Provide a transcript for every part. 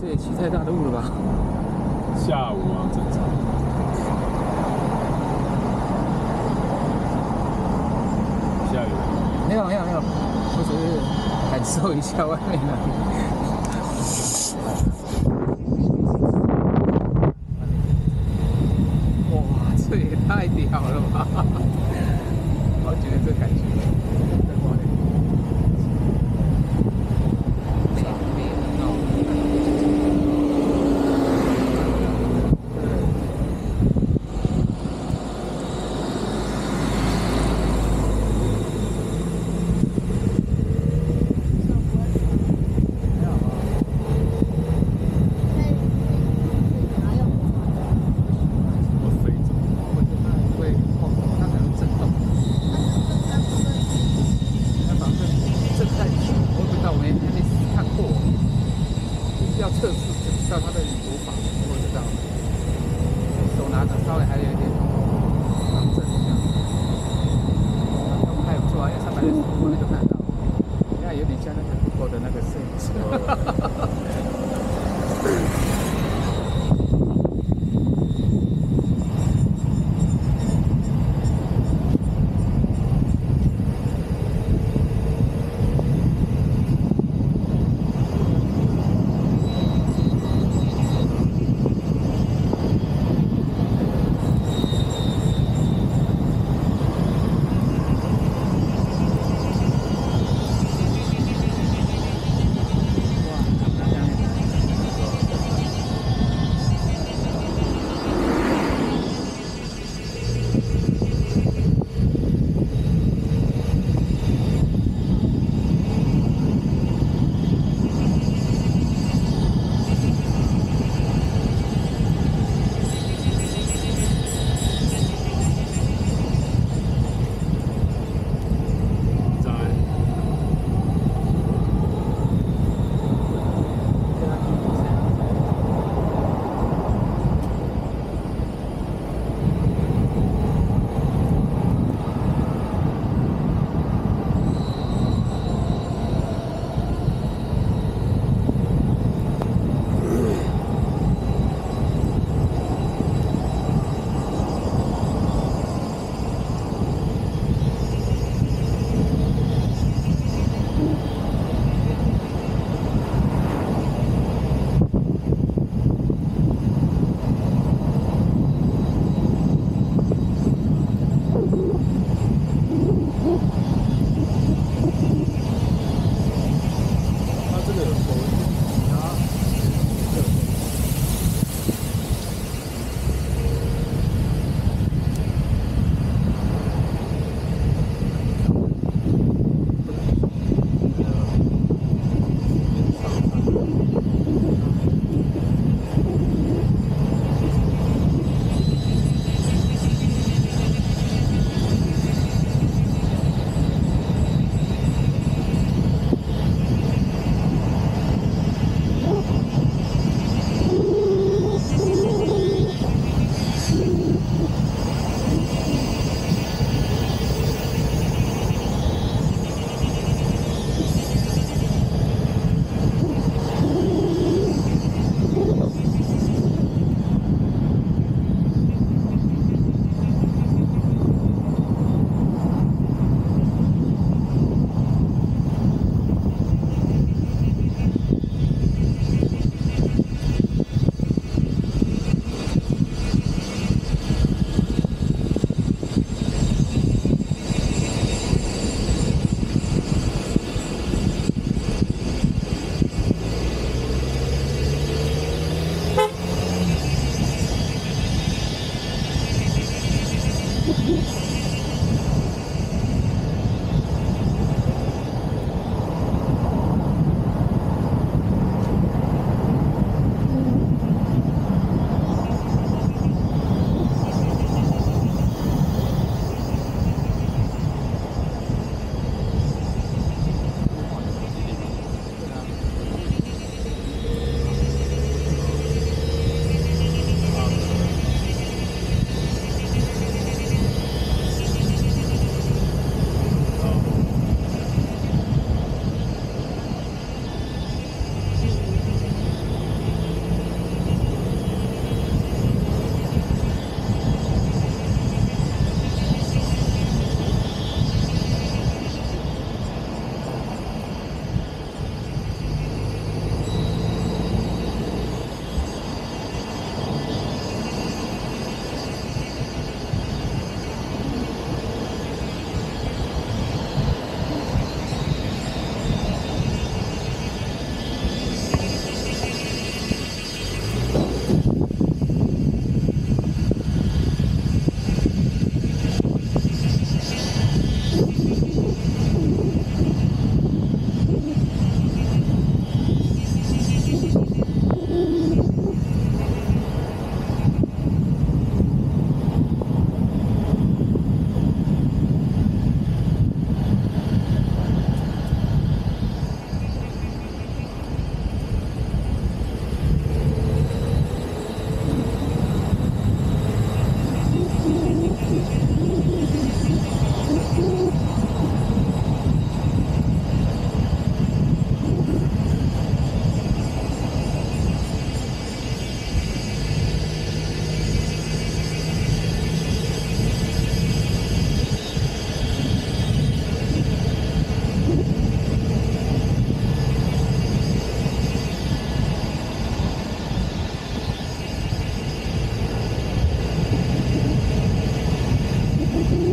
这也起太大的雾了吧？下午啊正常。下雨。没有没有没有。我只是感受一下外面的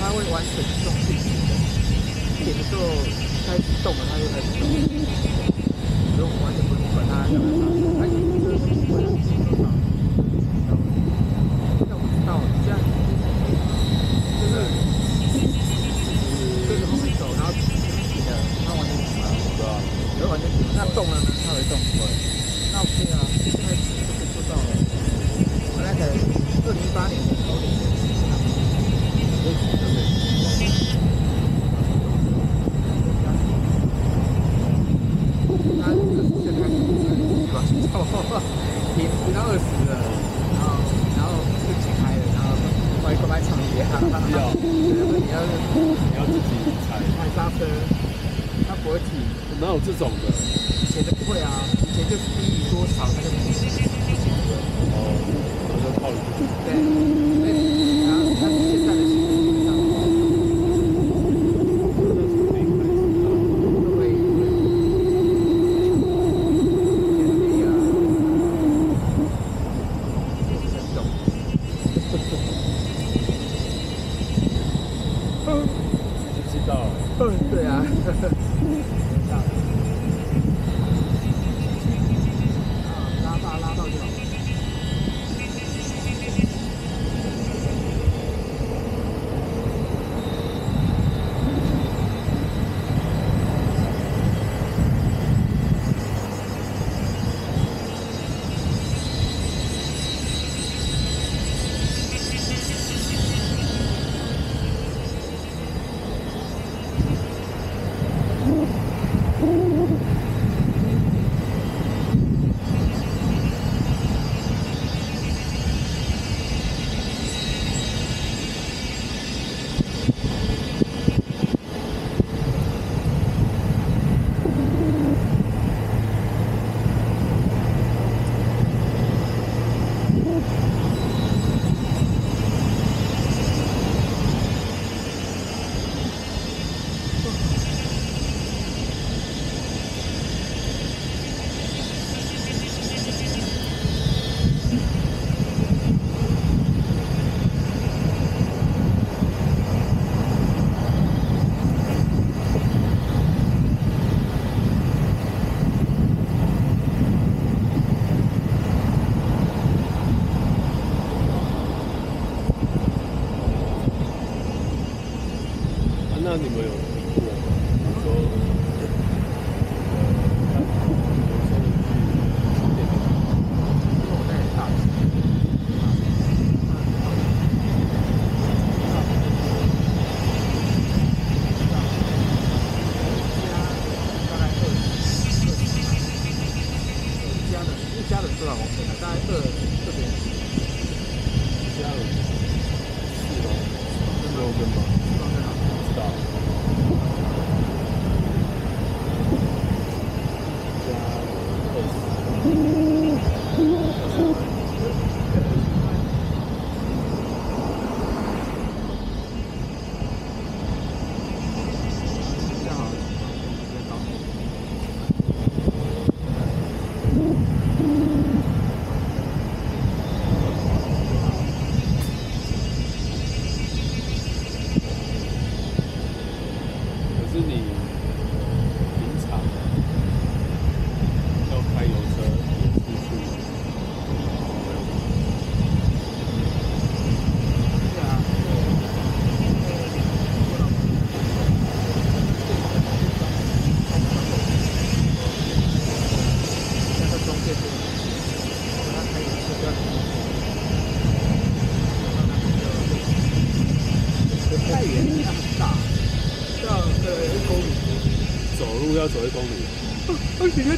它会完全自动定点的一点的时候开始动了它就开始动了所以我们完全不用管它要不要它就自会停在到那我们到这样子就可以了就是自后面走然后自己会停了它完全停了对吧你会完全停了那动了呢它会动对那 ok 啊你 要自己踩踩刹车，它不会停。哪有这种的？以前的不会啊，以前就是低于多少那个。哦，我就套了。对。是你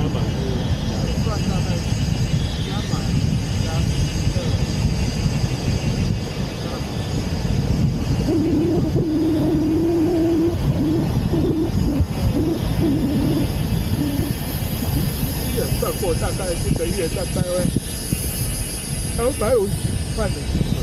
压板是转大概压板压一个。算过大概一个月大概，两百五块的。